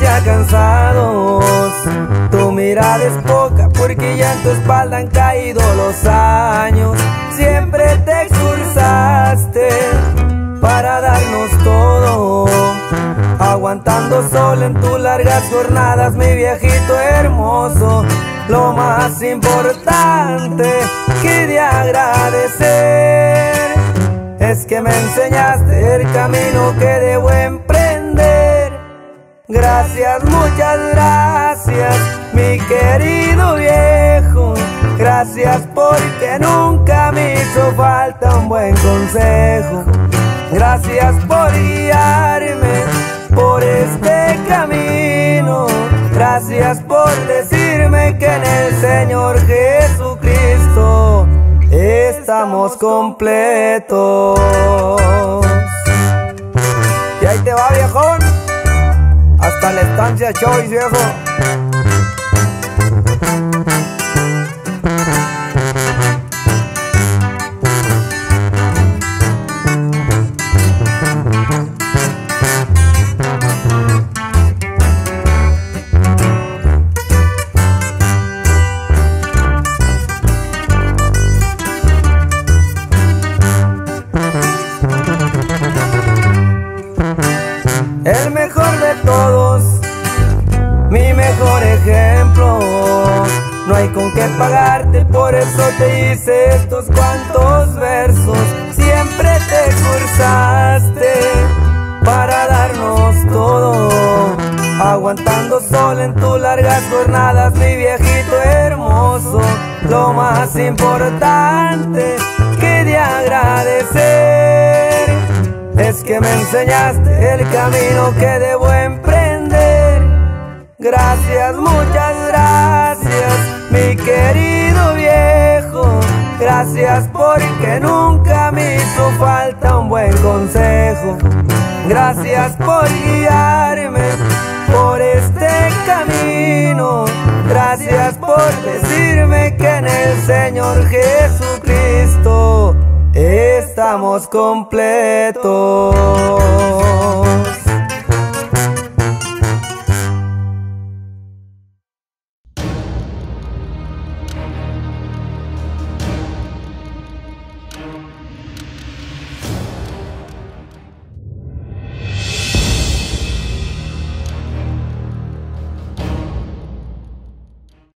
ya cansados. Tu mirada es poca porque ya en tu espalda han caído los años. Siempre te exursaste para darnos todo. Aguantando sol en tus largas jornadas, mi viejito hermoso. Lo más importante que de agradecer es que me enseñaste el camino que de buen Gracias, muchas gracias, mi querido viejo. Gracias porque nunca me hizo falta un buen consejo. Gracias por guiarme por este camino. Gracias por decirme que en el Señor Jesucristo estamos completos. Y ahí te va, viejón. Hasta la estancia Choice, viejo. No hay con qué pagarte, por eso te hice estos cuantos versos. Siempre te esforzaste para darnos todo. Aguantando sol en tus largas jornadas, mi viejito hermoso. Lo más importante que de agradecer es que me enseñaste el camino que emprender. Gracias, muchas gracias, mi querido viejo. Gracias porque nunca me hizo falta un buen consejo. Gracias por guiarme por este camino. Gracias por decirme que en el Señor Jesucristo estamos completos.